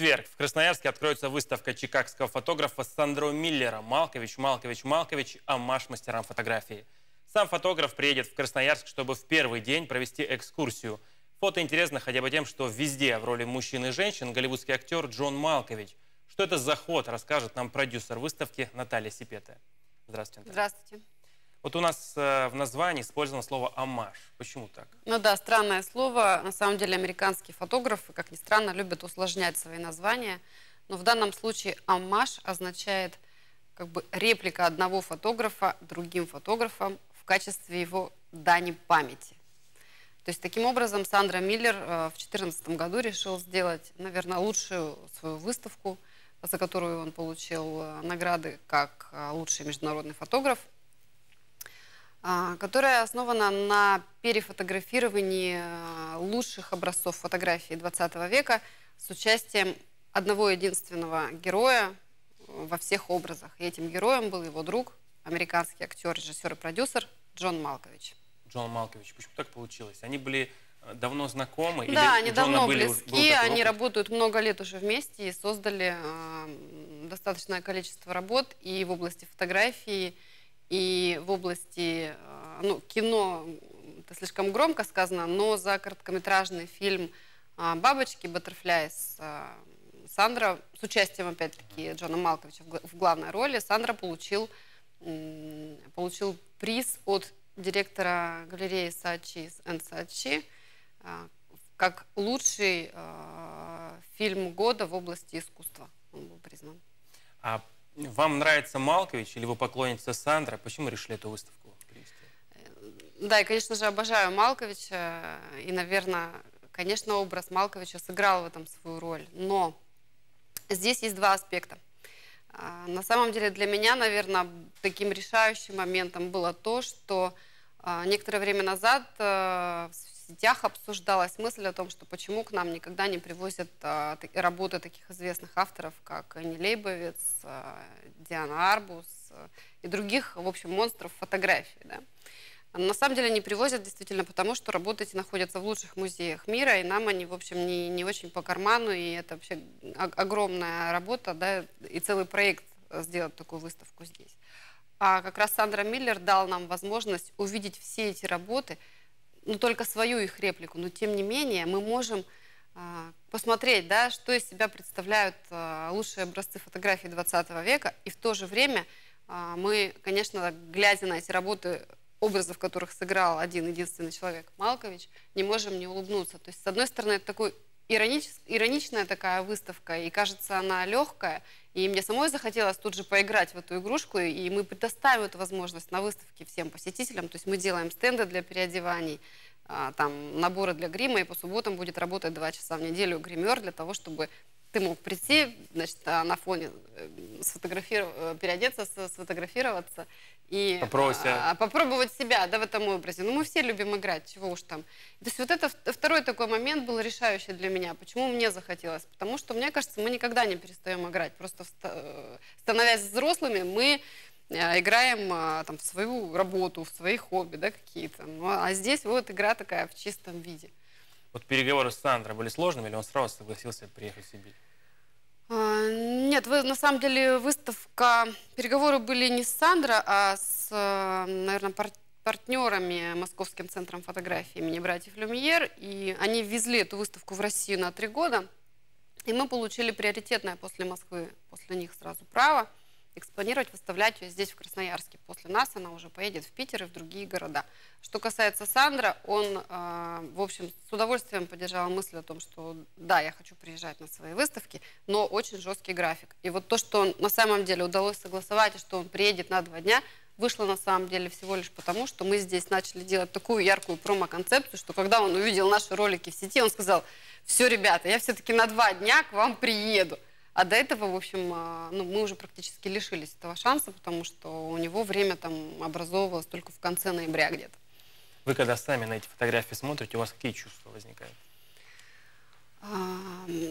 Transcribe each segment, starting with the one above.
четверг в Красноярске откроется выставка чикагского фотографа Сандро Миллера «Малкович, Малкович, Малкович. Амаш мастерам фотографии». Сам фотограф приедет в Красноярск, чтобы в первый день провести экскурсию. Фото интересно хотя бы тем, что везде в роли мужчин и женщин голливудский актер Джон Малкович. Что это за ход, расскажет нам продюсер выставки Наталья Сипета. Здравствуйте. Здравствуйте. Вот у нас э, в названии использовано слово «амаш». Почему так? Ну да, странное слово. На самом деле американские фотографы, как ни странно, любят усложнять свои названия. Но в данном случае «амаш» означает как бы реплика одного фотографа другим фотографом в качестве его дани памяти. То есть таким образом Сандра Миллер э, в 2014 году решил сделать, наверное, лучшую свою выставку, за которую он получил э, награды как лучший международный фотограф – которая основана на перефотографировании э, лучших образцов фотографии 20 века с участием одного единственного героя э, во всех образах. И этим героем был его друг, американский актер, режиссер и продюсер Джон Малкович. Джон Малкович. Почему так получилось? Они были э, давно знакомы? Да, или они давно были, близки, они работают много лет уже вместе и создали э, достаточное количество работ и в области фотографии, и в области э, ну, кино, это слишком громко сказано, но за короткометражный фильм э, «Бабочки», «Баттерфляйс», э, Сандра, с участием, опять-таки, Джона Малковича в главной роли, Сандра получил, получил приз от директора галереи Сачи Эн Сачи как лучший фильм года в области искусства. Он был признан. А вам нравится Малкович или вы поклонница Сандра? Почему решили эту выставку привести? Да, я, конечно же, обожаю Малковича. И, наверное, конечно, образ Малковича сыграл в этом свою роль. Но здесь есть два аспекта. А, на самом деле для меня, наверное, таким решающим моментом было то, что а, некоторое время назад э, сетях обсуждалась мысль о том, что почему к нам никогда не привозят а, работы таких известных авторов, как Энни Лейбовец, а, Диана Арбус а, и других, в общем, монстров фотографии. Да? На самом деле не привозят действительно потому, что работы эти находятся в лучших музеях мира, и нам они, в общем, не, не очень по карману, и это вообще огромная работа, да, и целый проект сделать такую выставку здесь. А как раз Сандра Миллер дал нам возможность увидеть все эти работы – ну, только свою их реплику, но тем не менее мы можем э, посмотреть, да, что из себя представляют э, лучшие образцы фотографии 20 века, и в то же время э, мы, конечно, глядя на эти работы, образов которых сыграл один единственный человек, Малкович, не можем не улыбнуться. То есть, с одной стороны, это такой иронич, ироничная такая выставка, и кажется, она легкая, и мне самой захотелось тут же поиграть в эту игрушку, и мы предоставим эту возможность на выставке всем посетителям. То есть мы делаем стенды для переодеваний, а, там наборы для грима, и по субботам будет работать два часа в неделю гример для того, чтобы ты мог прийти, значит, а, на фоне э, сфотографировать, э, переодеться, сфотографироваться и попробовать себя. А, попробовать себя да, в этом образе. Ну, мы все любим играть, чего уж там. То есть вот это второй такой момент был решающий для меня. Почему мне захотелось? Потому что, мне кажется, мы никогда не перестаем играть. Просто э, становясь взрослыми, мы играем там, в свою работу, в свои хобби да, какие-то. Ну, а здесь вот игра такая в чистом виде. Вот переговоры с Сандрой были сложными, или он сразу согласился приехать в Сибирь? А, нет, вы, на самом деле выставка, переговоры были не с Сандра, а с, э, наверное, пар партнерами Московским центром фотографии имени братьев Люмьер. И они ввезли эту выставку в Россию на три года. И мы получили приоритетное после Москвы, после них сразу право экспонировать, выставлять ее здесь, в Красноярске. После нас она уже поедет в Питер и в другие города. Что касается Сандра, он, э, в общем, с удовольствием поддержал мысль о том, что да, я хочу приезжать на свои выставки, но очень жесткий график. И вот то, что он на самом деле удалось согласовать, и что он приедет на два дня, вышло на самом деле всего лишь потому, что мы здесь начали делать такую яркую промо-концепцию, что когда он увидел наши ролики в сети, он сказал, все, ребята, я все-таки на два дня к вам приеду. А до этого, в общем, а, ну, мы уже практически лишились этого шанса, потому что у него время там образовывалось только в конце ноября где-то. Вы когда сами на эти фотографии смотрите, у вас какие чувства возникают?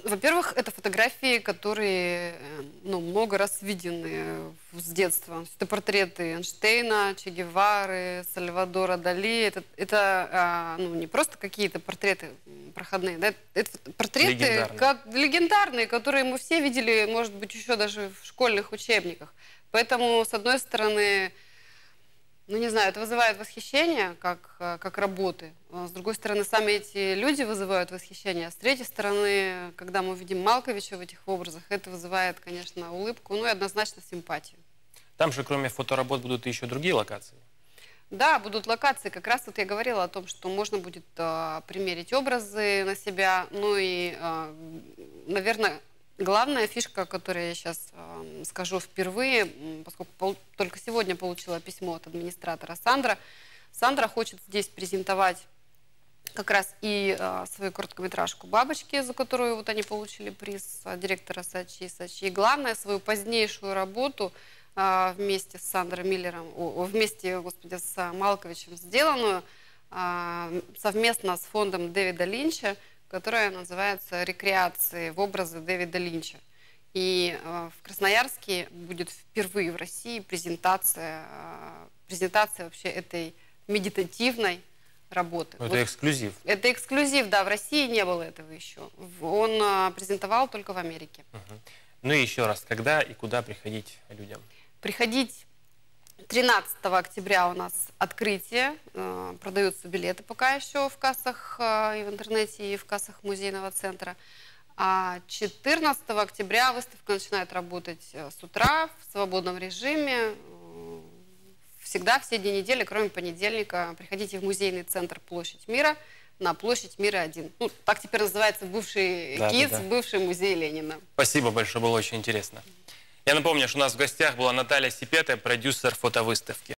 Во-первых, это фотографии, которые э, ну, много раз видены с детства. Это портреты Эйнштейна, Че Гевары, Сальвадора Дали. Это, это а, ну, не просто какие-то портреты проходные, да? это портреты Легендарные. ко- легендарные, которые мы все видели, может быть, еще даже в школьных учебниках. Поэтому, с одной стороны, ну, не знаю, это вызывает восхищение, как, э, как работы. А С другой стороны, сами эти люди вызывают восхищение. А с третьей стороны, когда мы видим Малковича в этих образах, это вызывает, конечно, улыбку, ну и однозначно симпатию. Там же, кроме фоторабот, будут еще другие локации. Да, будут локации. Как раз вот я говорила о том, что можно будет а, примерить образы на себя. Ну и, наверное, главная фишка, которую я сейчас скажу впервые, поскольку только сегодня получила письмо от администратора Сандра. Сандра хочет здесь презентовать как раз и а, свою короткометражку «Бабочки», за которую вот они получили приз директора Сачи Сачи. И главное, свою позднейшую работу а, вместе с Сандром Миллером, вместе, господи, с Малковичем сделанную а, совместно с фондом Дэвида Линча, которая называется «Рекреации в образы Дэвида Линча». И а, в Красноярске будет впервые в России презентация, а, презентация вообще этой медитативной работы. Но Вот Это эксклюзив. это эксклюзив, да, в России не было этого еще. Он а, презентовал только в Америке. Ну и еще раз, когда и куда приходить людям? Приходить 13 октября у нас открытие, э, продаются билеты пока еще в кассах э, и в интернете, и в кассах музейного центра. А 14 октября выставка начинает работать э, с утра в свободном режиме. Всегда, все дни недели, кроме понедельника, приходите в музейный центр «Площадь мира» на площадь мира 1. Ну, так теперь называется бывший Да, да, КИЦ, да. бывший музей Ленина. Спасибо большое, было очень интересно. Я напомню, что у нас в гостях была Наталья Сипета, продюсер фотовыставки.